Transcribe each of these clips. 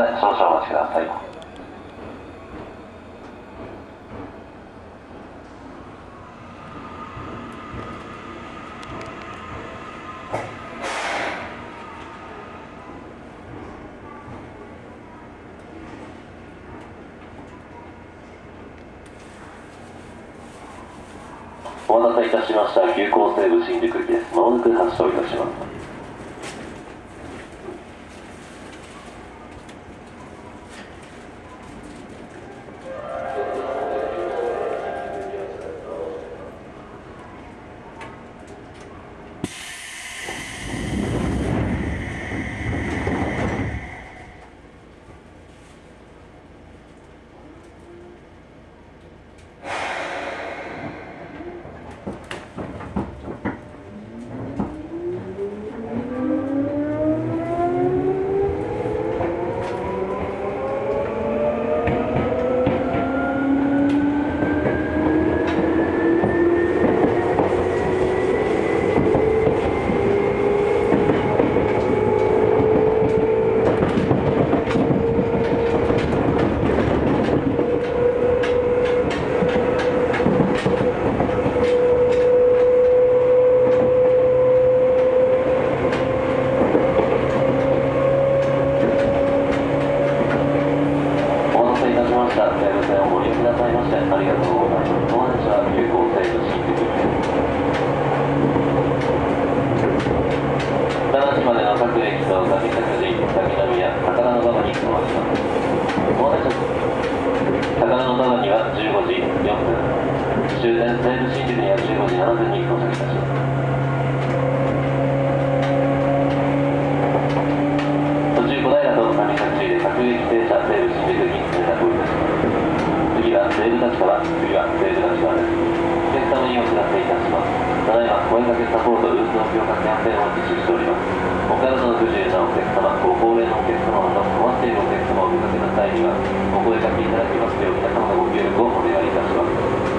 まで少々お待ちくださいお待たせいたしました。急行西武新宿駅です。まもなく発車いたします。いましてありがとうございますお話は急行西武新宿駅です奈良市までの馬場に停まりますお待たせ高田馬場には15時4分終点西武新宿には15時7分に到着します途中小平と上崎で各駅停車西武新宿に連絡をいたします次は西武立川次は西武立川ですお客様にお知らせいたしますただいま声かけサポート運動強化キャンペーンを実施しておりますお体の不自由なお客様ご高齢のお客様など困っているお客様をお見かけの際にはお声かけいただきますよう皆様のご協力をお願いいたします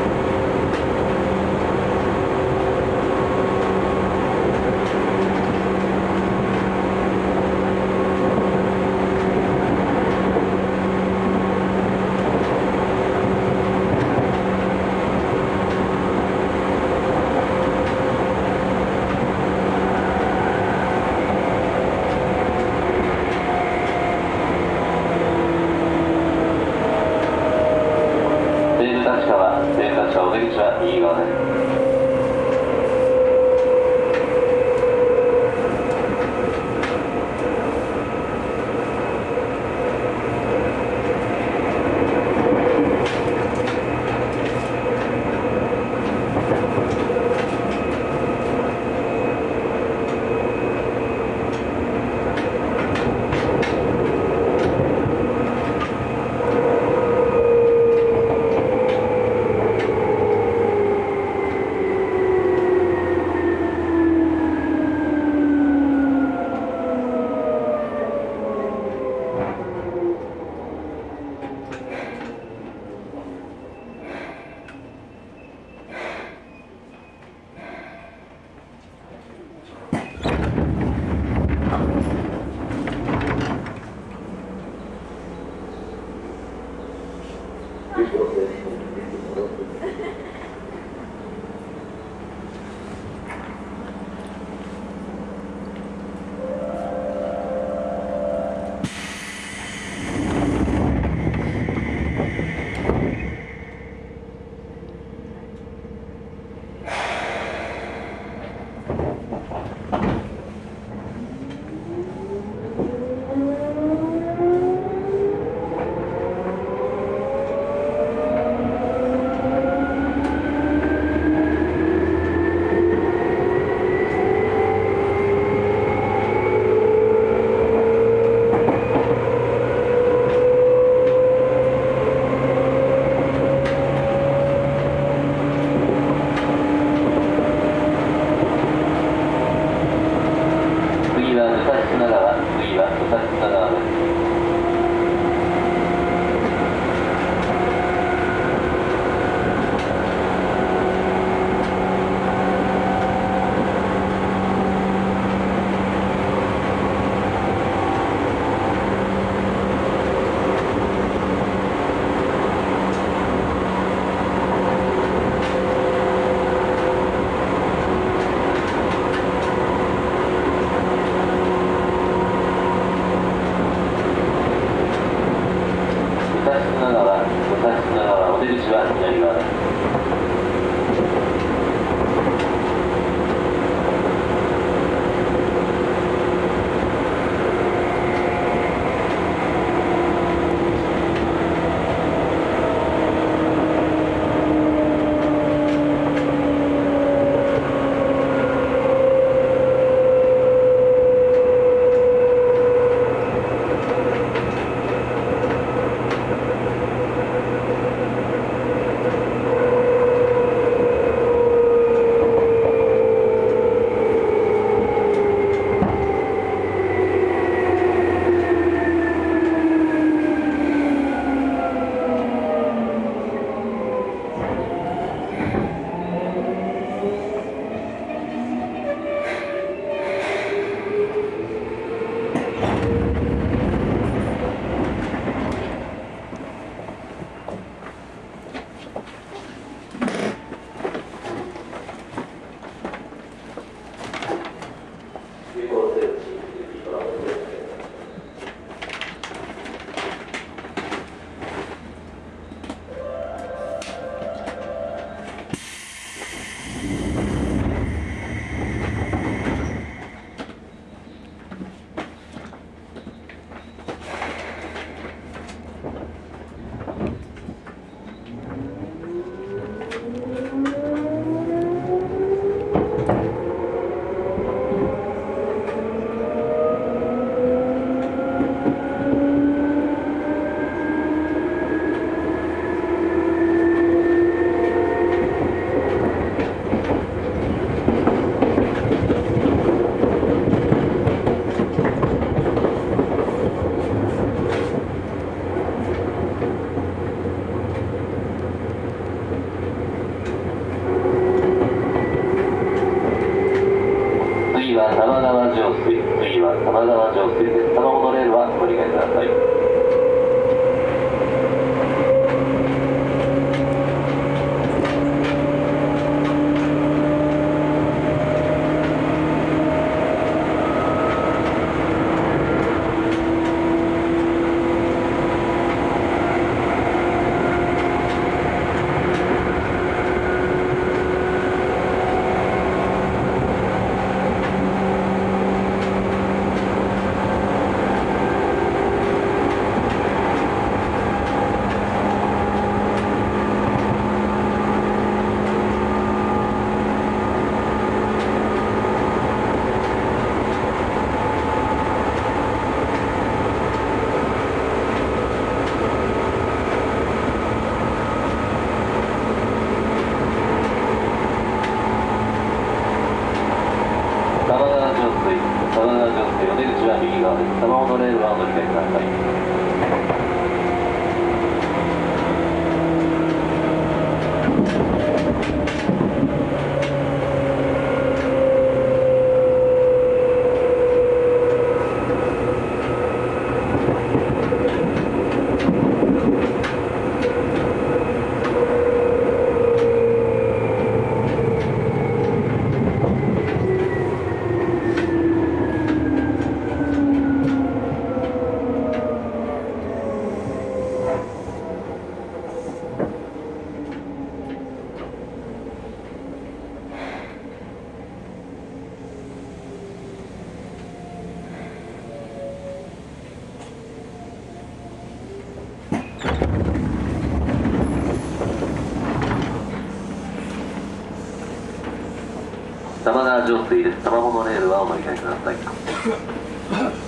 ナー上水です。タバコのレールはお乗り換えください。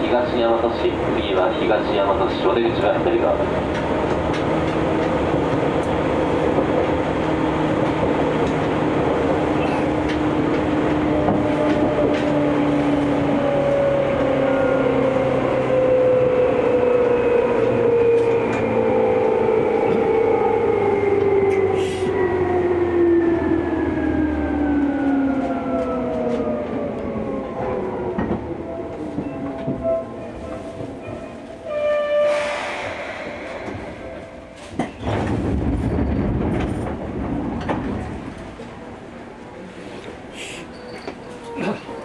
東大和市右は東大和市お出口は左側。です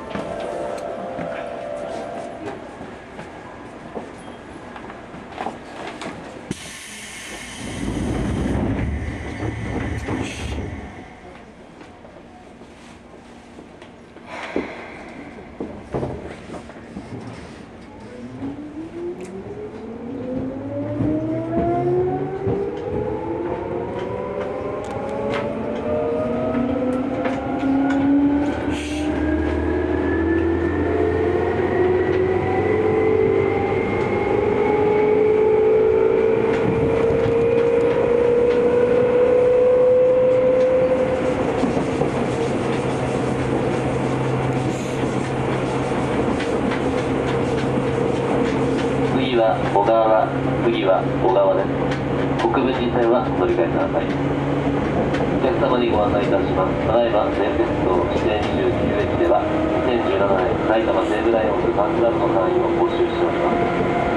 次は小川次は小川です国分寺線はお乗り換えください。お客様にご案内いたします。ただいま全鉄道指定29駅では2017年埼玉西武ライオンズファンクラブの会員を募集しております。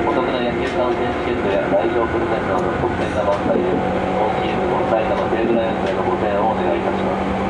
お得な野球観戦チケットや来場プレゼントなど特典が満載です今シーズンも埼玉西武大学へのご提案をお願いいたします。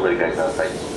お乗り換えください。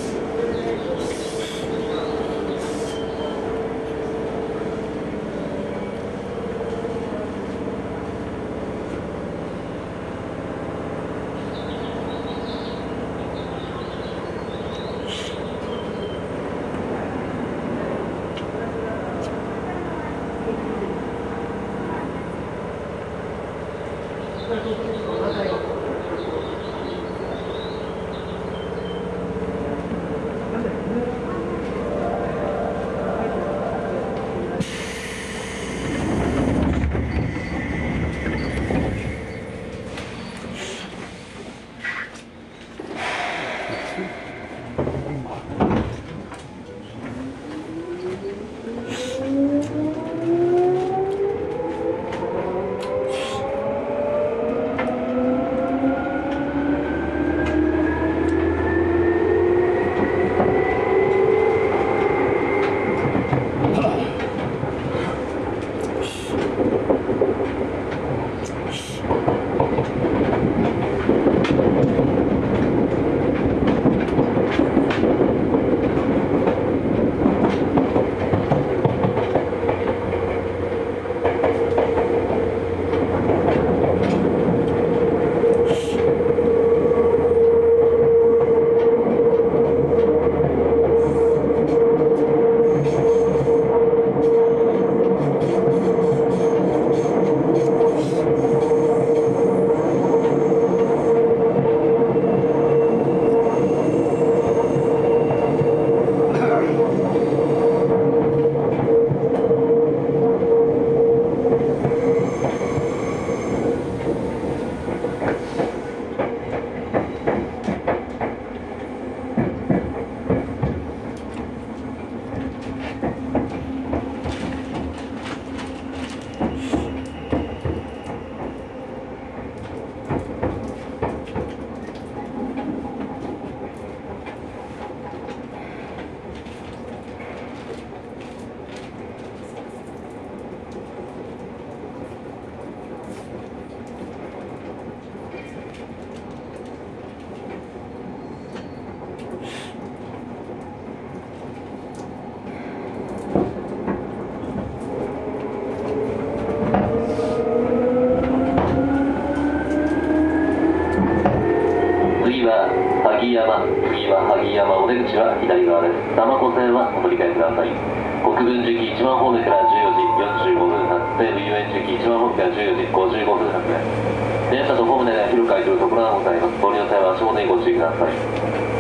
重篤な問題の通りの際は足元にご注意ください。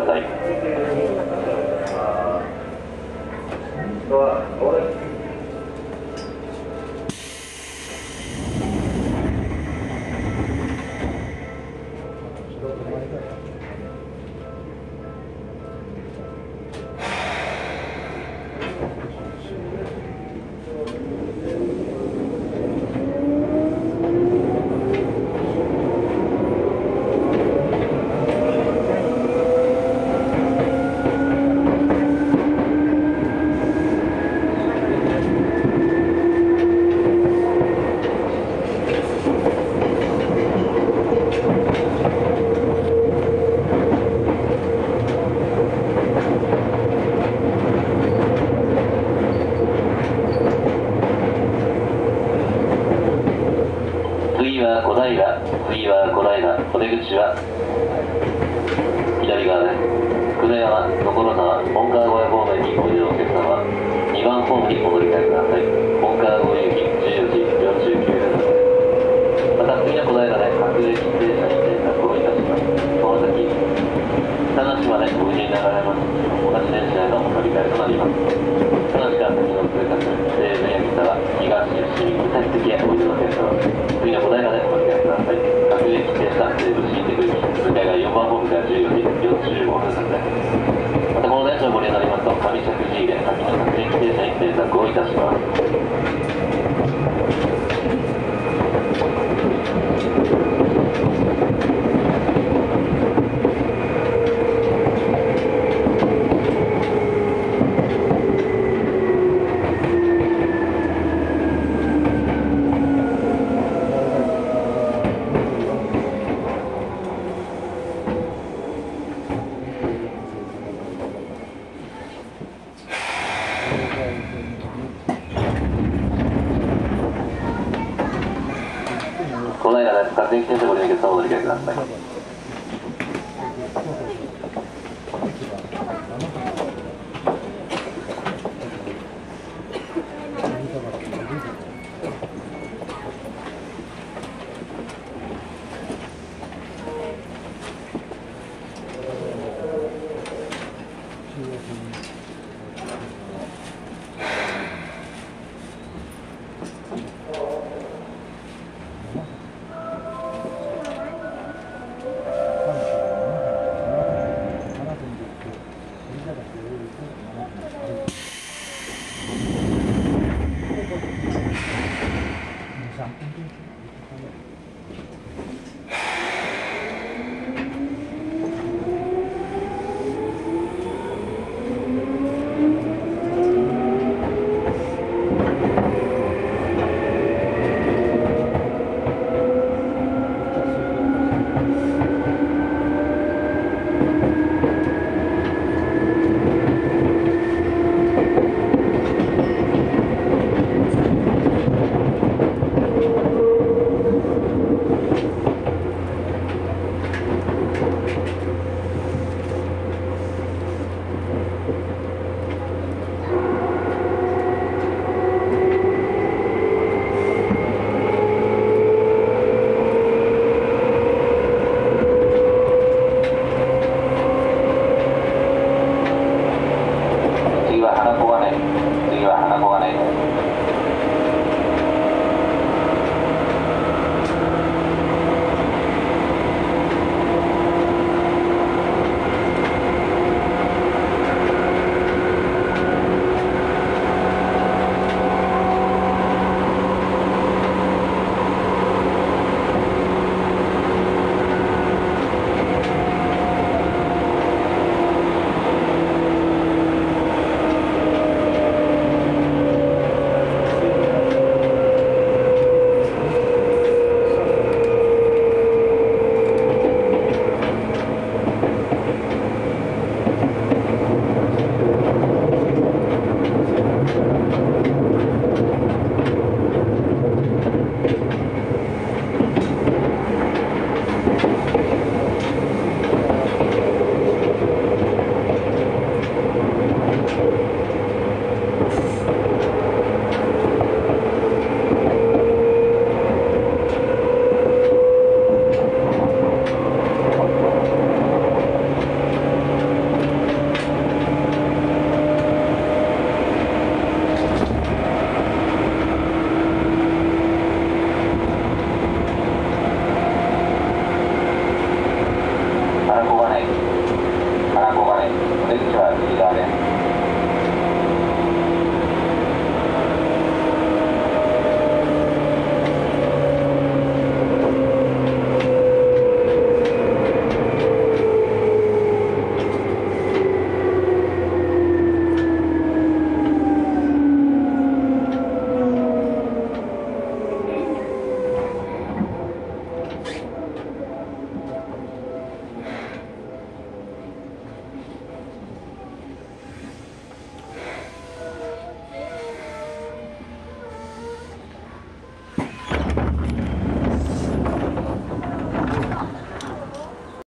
ださい。全ら電気電車ご利用客様お乗り換えください。